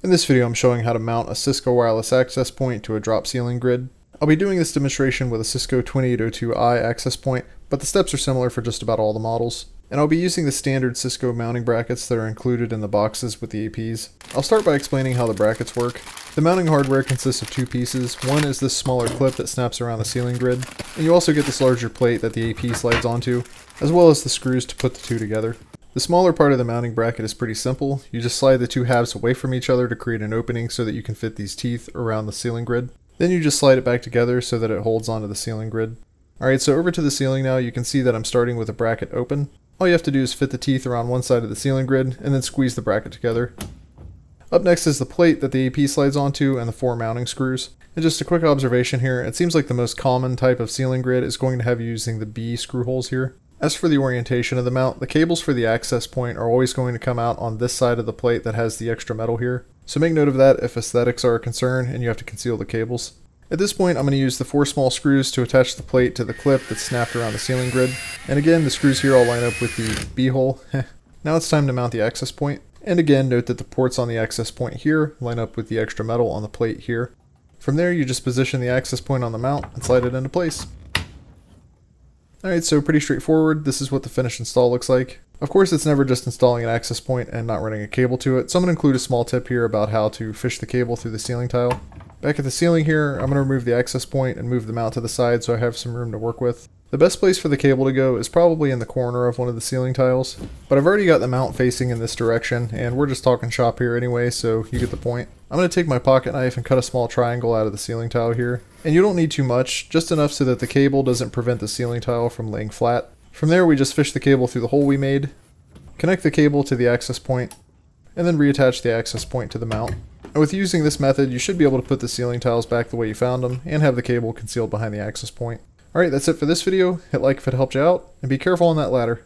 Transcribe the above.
In this video I'm showing how to mount a Cisco wireless access point to a drop ceiling grid. I'll be doing this demonstration with a Cisco 2802i access point, but the steps are similar for just about all the models. And I'll be using the standard Cisco mounting brackets that are included in the boxes with the APs. I'll start by explaining how the brackets work. The mounting hardware consists of two pieces. One is this smaller clip that snaps around the ceiling grid, and you also get this larger plate that the AP slides onto, as well as the screws to put the two together. The smaller part of the mounting bracket is pretty simple. You just slide the two halves away from each other to create an opening so that you can fit these teeth around the ceiling grid. Then you just slide it back together so that it holds onto the ceiling grid. Alright, so over to the ceiling now, you can see that I'm starting with a bracket open. All you have to do is fit the teeth around one side of the ceiling grid and then squeeze the bracket together. Up next is the plate that the AP slides onto and the four mounting screws. And just a quick observation here, it seems like the most common type of ceiling grid is going to have you using the B screw holes here. As for the orientation of the mount, the cables for the access point are always going to come out on this side of the plate that has the extra metal here. So make note of that if aesthetics are a concern and you have to conceal the cables. At this point, I'm going to use the four small screws to attach the plate to the clip that's snapped around the ceiling grid. And again, the screws here all line up with the B-hole. now it's time to mount the access point. And again, note that the ports on the access point here line up with the extra metal on the plate here. From there, you just position the access point on the mount and slide it into place. Alright, so pretty straightforward. This is what the finished install looks like. Of course, it's never just installing an access point and not running a cable to it, so I'm going to include a small tip here about how to fish the cable through the ceiling tile. Back at the ceiling here, I'm going to remove the access point and move the mount to the side so I have some room to work with. The best place for the cable to go is probably in the corner of one of the ceiling tiles, but I've already got the mount facing in this direction, and we're just talking shop here anyway, so you get the point. I'm going to take my pocket knife and cut a small triangle out of the ceiling tile here, and you don't need too much, just enough so that the cable doesn't prevent the ceiling tile from laying flat. From there we just fish the cable through the hole we made, connect the cable to the access point, and then reattach the access point to the mount. And with using this method, you should be able to put the ceiling tiles back the way you found them, and have the cable concealed behind the access point. Alright, that's it for this video. Hit like if it helped you out, and be careful on that ladder.